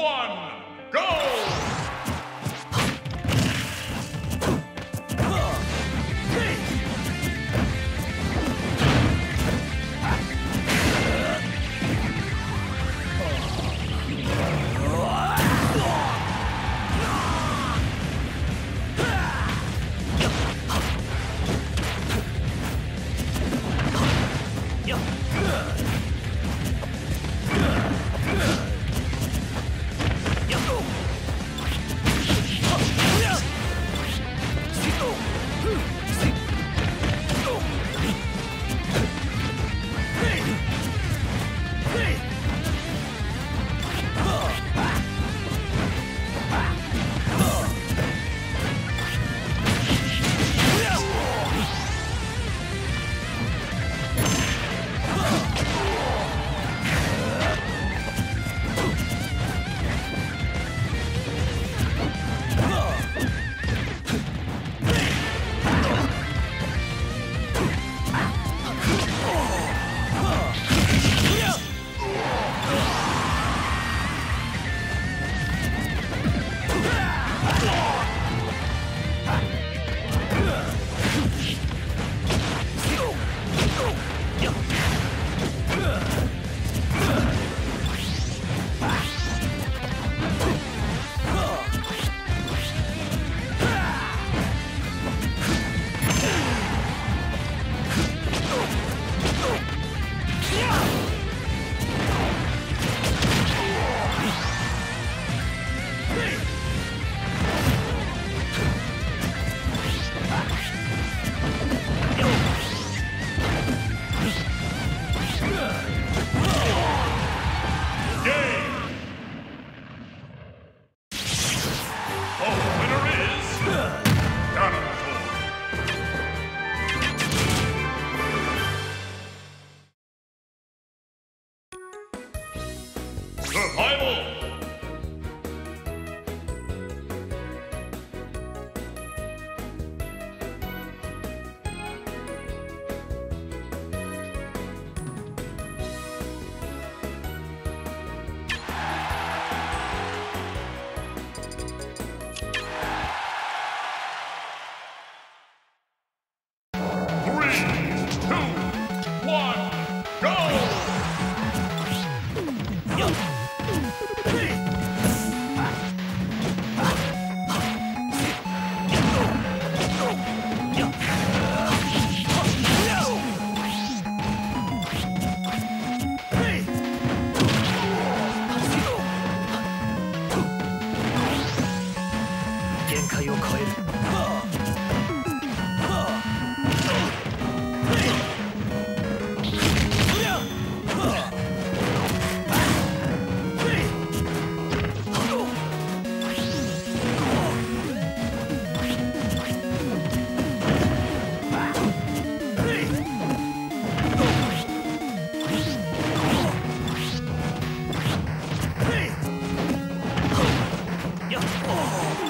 one. Huh? survival! Oh,